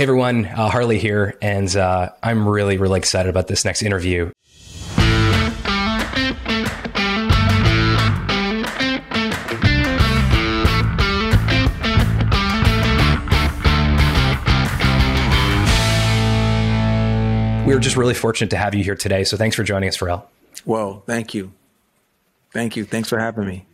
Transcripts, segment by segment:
Hey everyone, uh, Harley here, and uh, I'm really, really excited about this next interview. We are just really fortunate to have you here today, so thanks for joining us, Pharrell. Well, thank you. Thank you. Thanks for having me.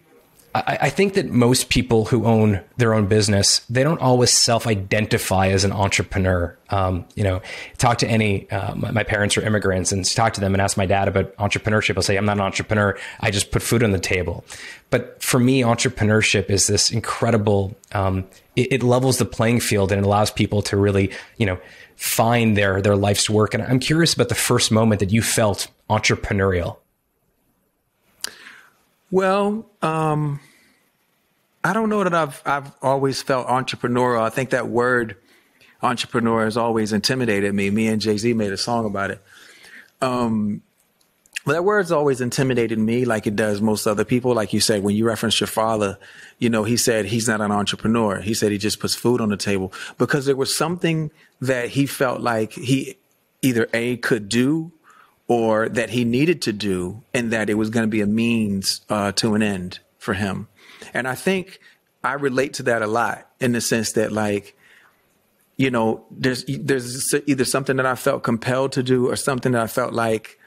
I, I think that most people who own their own business, they don't always self-identify as an entrepreneur. Um, you know, talk to any. Uh, my, my, parents are immigrants, and talk to them and ask my dad about entrepreneurship. I'll say, "I'm not an entrepreneur. I just put food on the table." But for me, entrepreneurship is this incredible. Um, it, it levels the playing field and it allows people to really, you know, find their their life's work. And I'm curious about the first moment that you felt entrepreneurial. Well, um, I don't know that I've I've always felt entrepreneurial. I think that word entrepreneur has always intimidated me. Me and Jay Z made a song about it. Um, but that word's always intimidated me like it does most other people. Like you said, when you referenced your father, you know, he said he's not an entrepreneur. He said he just puts food on the table because there was something that he felt like he either A could do or that he needed to do, and that it was going to be a means uh, to an end for him. And I think I relate to that a lot in the sense that, like, you know, there's there's either something that I felt compelled to do or something that I felt like,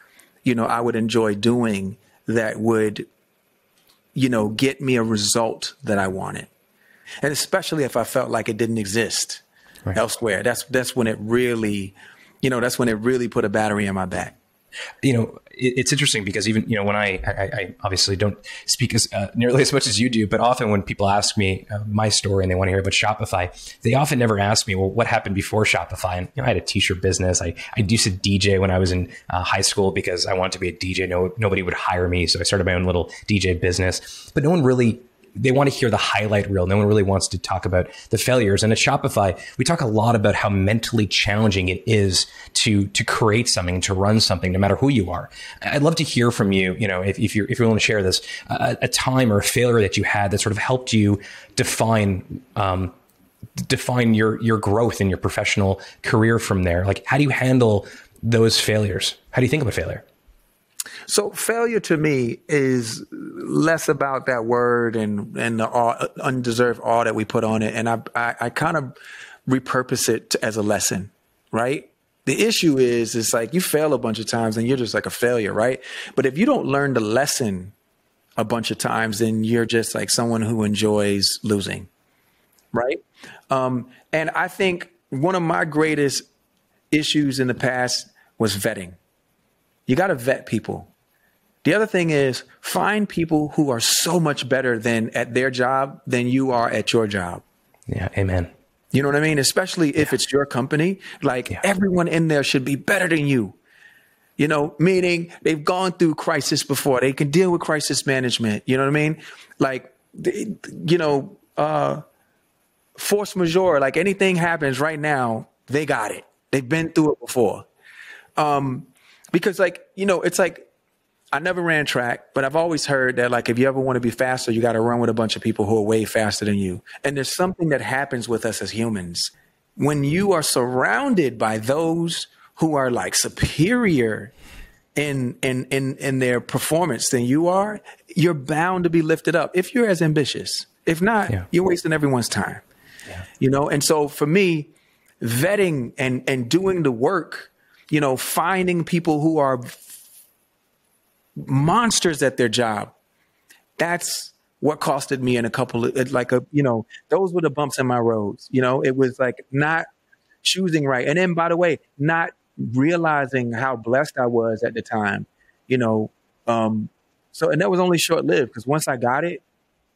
you know, I would enjoy doing that would, you know, get me a result that I wanted, and especially if I felt like it didn't exist right. elsewhere. That's that's when it really, you know, that's when it really put a battery in my back you know, it, it's interesting because even you know when I, I, I obviously don't speak as uh, nearly as much as you do, but often when people ask me uh, my story and they want to hear about Shopify, they often never ask me, well, what happened before Shopify? And you know, I had a t-shirt business. I I used to DJ when I was in uh, high school because I wanted to be a DJ. No, nobody would hire me, so I started my own little DJ business. But no one really they want to hear the highlight reel. No one really wants to talk about the failures. And at Shopify, we talk a lot about how mentally challenging it is to to create something, to run something, no matter who you are. I'd love to hear from you. You know, if, if you're if you're willing to share this, a, a time or a failure that you had that sort of helped you define. Um, define your your growth in your professional career from there like how do you handle those failures how do you think of a failure so failure to me is less about that word and and the undeserved awe that we put on it, and I I, I kind of repurpose it as a lesson, right? The issue is, it's like you fail a bunch of times and you're just like a failure, right? But if you don't learn the lesson a bunch of times, then you're just like someone who enjoys losing, right? Um, and I think one of my greatest issues in the past was vetting. You got to vet people. The other thing is find people who are so much better than at their job than you are at your job. Yeah, amen. You know what I mean? Especially if yeah. it's your company, like yeah. everyone in there should be better than you. You know, meaning they've gone through crisis before. They can deal with crisis management. You know what I mean? Like, you know, uh, force majeure, like anything happens right now, they got it. They've been through it before. Um, because like, you know, it's like I never ran track, but I've always heard that like if you ever want to be faster, you got to run with a bunch of people who are way faster than you. And there's something that happens with us as humans. When you are surrounded by those who are like superior in in in in their performance than you are, you're bound to be lifted up if you're as ambitious. If not, yeah. you're wasting everyone's time. Yeah. You know, and so for me, vetting and and doing the work, you know, finding people who are monsters at their job. That's what costed me in a couple of like a you know those were the bumps in my roads. You know, it was like not choosing right, and then by the way, not realizing how blessed I was at the time. You know, um, so and that was only short lived because once I got it,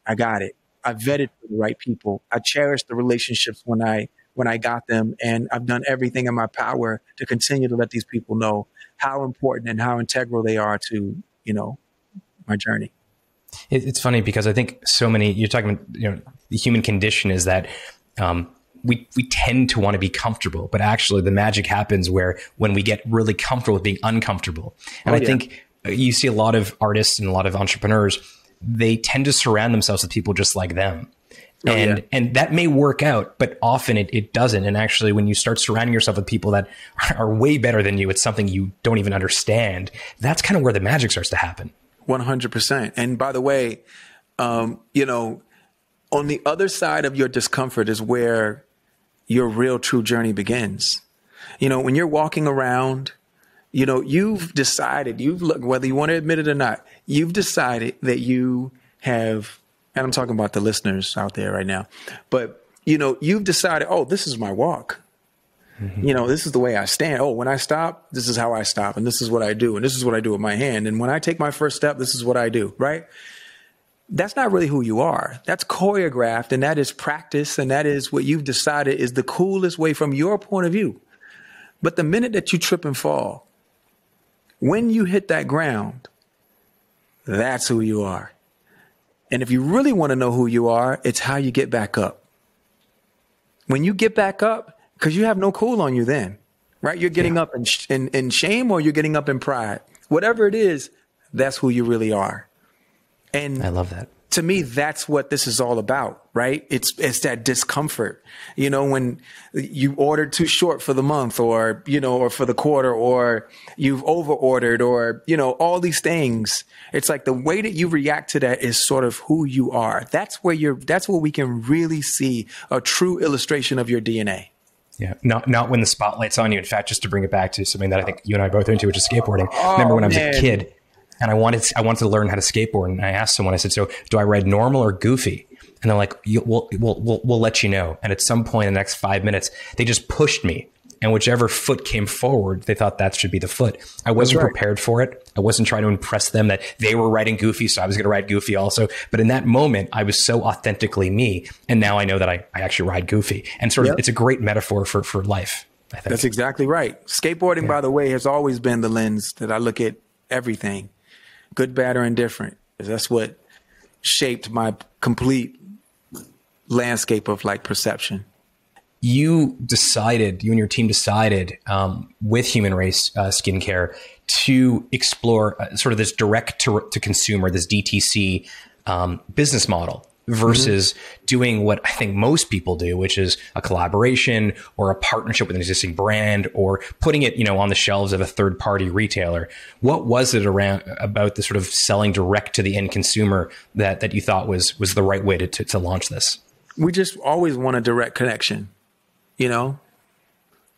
I got it. I vetted the right people. I cherished the relationships when I when I got them, and I've done everything in my power to continue to let these people know how important and how integral they are to you know, my journey. It's funny because I think so many you're talking about, you know, the human condition is that um, we we tend to want to be comfortable, but actually the magic happens where when we get really comfortable with being uncomfortable. And oh, I yeah. think you see a lot of artists and a lot of entrepreneurs, they tend to surround themselves with people just like them. Oh, and yeah. and that may work out, but often it, it doesn't. And actually, when you start surrounding yourself with people that are way better than you, it's something you don't even understand. That's kind of where the magic starts to happen. One hundred percent. And by the way, um, you know, on the other side of your discomfort is where your real true journey begins. You know, when you're walking around, you know, you've decided, you've looked, whether you want to admit it or not, you've decided that you have and I'm talking about the listeners out there right now, but you know, you've decided, oh, this is my walk. Mm-hmm. You know, this is the way I stand. Oh, when I stop, this is how I stop, and this is what I do, and this is what I do with my hand. And when I take my first step, this is what I do, right? That's not really who you are. That's choreographed, and that is practice, and that is what you've decided is the coolest way from your point of view. But the minute that you trip and fall, when you hit that ground, that's who you are. And if you really want to know who you are, it's how you get back up. When you get back up, because you have no cool on you then, right? You're getting yeah. up in, in, in shame or you're getting up in pride. Whatever it is, that's who you really are. And I love that to me, that's what this is all about, right? It's, it's that discomfort. You know, when you ordered too short for the month or, you know, or for the quarter or you've over ordered or, you know, all these things. It's like the way that you react to that is sort of who you are. That's where you're, that's where we can really see a true illustration of your DNA. Yeah, not not when the spotlight's on you. In fact, just to bring it back to something that I think you and I both into, which is skateboarding. Oh, Remember when I was oh, man. a kid and I wanted I wanted to learn how to skateboard. And I asked someone, I said, "So do I ride normal or goofy?" And they're like, we'll, we'll, we'll, we'll let you know. And at some point in the next five minutes, they just pushed me. And whichever foot came forward, they thought that should be the foot. I wasn't right. prepared for it. I wasn't trying to impress them that they were riding goofy, so I was going to ride goofy also. But in that moment, I was so authentically me. And now I know that I, I actually ride goofy. And sort of, yep. it's a great metaphor for, for life. That's exactly right. Skateboarding, yeah. by the way, has always been the lens that I look at everything good, bad, or indifferent. That's what shaped my complete landscape of like perception. You decided, you and your team decided um, with Human Race uh, Skincare to explore uh, sort of this direct to, to consumer, this DTC um, business model versus mm-hmm. doing what I think most people do, which is a collaboration or a partnership with an existing brand or putting it, you know, on the shelves of a third party retailer. What was it around about the sort of selling direct to the end consumer that, that you thought was, was the right way to, to, to launch this? We just always want a direct connection, you know,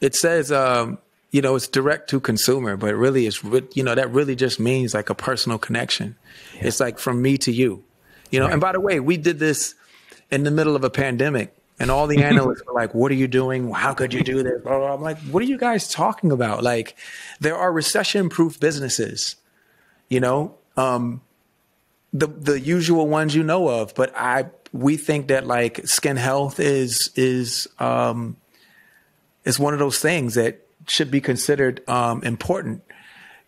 it says, um, you know, it's direct to consumer, but really it's, you know, that really just means like a personal connection. Yeah. It's like from me to you you know, right. and by the way, we did this in the middle of a pandemic, and all the analysts were like, "What are you doing? How could you do this?" I'm like, "What are you guys talking about? Like, there are recession-proof businesses, you know, um, the the usual ones you know of, but I we think that like skin health is is um, is one of those things that should be considered um, important,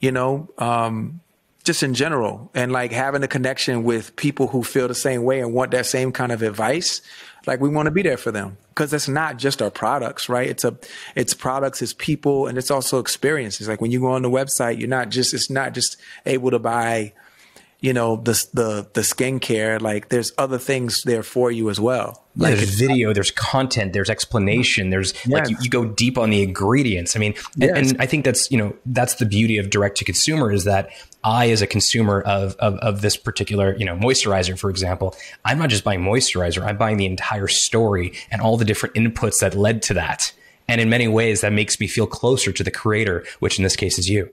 you know." Um, just in general and like having a connection with people who feel the same way and want that same kind of advice like we want to be there for them. Because it's not just our products right? It's a it's products it's people and it's also experiences. Like when you go on the website you're not just it's not just able to buy you know the the the skincare like there's other things there for you as well. Like there's video there's content there's explanation there's yes. like you, you, go deep on the ingredients. I mean yes. and, and, i think that's you know that's the beauty of direct to consumer is that i as a consumer of, of of this particular you know moisturizer for example i'm not just buying moisturizer i'm buying the entire story and all the different inputs that led to that. And in many ways that makes me feel closer to the creator which in this case is you.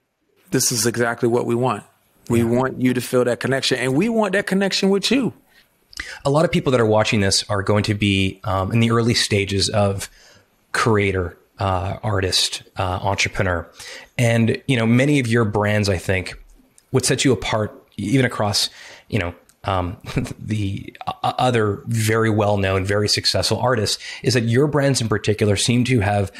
This is exactly what we want we yeah. want you to feel that connection, and we want that connection with you. A lot of people that are watching this are going to be um, in the early stages of creator, uh, artist, uh, entrepreneur, and you know many of your brands. I think would set you apart, even across you know um, the other very well known, very successful artists, is that your brands in particular seem to have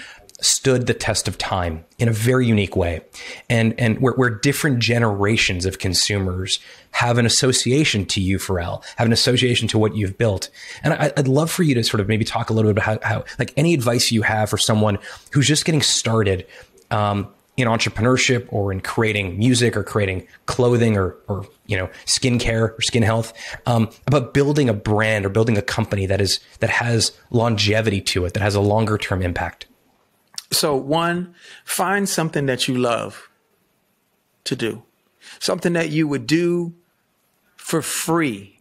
stood the test of time in a very unique way. And, and where, where different generations of consumers have an association to you, Pharrell, have an association to what you've built. And I, would love for you to sort of maybe talk a little bit about how, how, like any advice you have for someone who's just getting started, um, in entrepreneurship or in creating music or creating clothing or, or you know skincare or skin health, um, about building a brand or building a company that is that has longevity to it, that has a longer term impact? So one, find something that you love to do, something that you would do for free,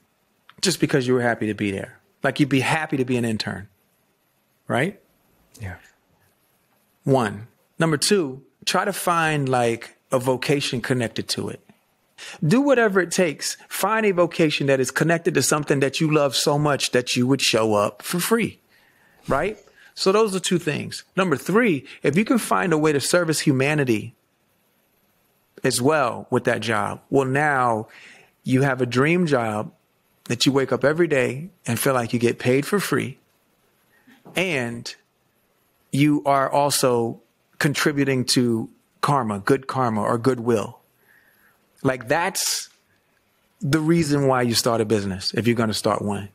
just because you were happy to be there. Like you'd be happy to be an intern, right? Yeah. One. Number two, try to find like a vocation connected to it. Do whatever it takes. Find a vocation that is connected to something that you love so much that you would show up for free, right? So those are two things. Number three, if you can find a way to service humanity as well with that job, well, now you have a dream job that you wake up every day and feel like you get paid for free. And you are also contributing to karma, good karma or goodwill. Like that's the reason why you start a business if you're going to start one.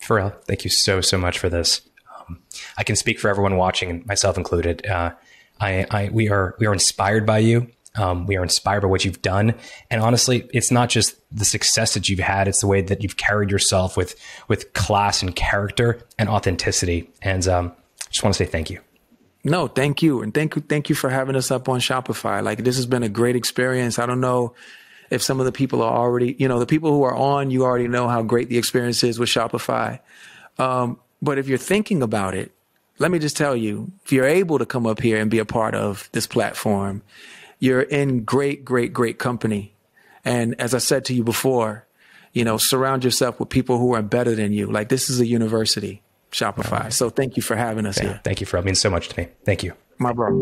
Pharrell, thank you so, so much for this. Um, I can speak for everyone watching, myself included. Uh, I, I, we are, we are inspired by you. Um, we are inspired by what you've done, and honestly, it's not just the success that you've had; it's the way that you've carried yourself with with class and character and authenticity. And um, just want to say thank you. No, thank you. And thank you, thank you for having us up on Shopify. Like this has been a great experience. I don't know if some of the people are already, you know, the people who are on, you already know how great the experience is with Shopify. Um, but if you're thinking about it, let me just tell you, if you're able to come up here and be a part of this platform, you're in great, great, great company. And as I said to you before, you know, surround yourself with people who are better than you. Like this is a university. Shopify. So thank you for having us yeah, here. Thank you for means so much to me. Thank you. My bro.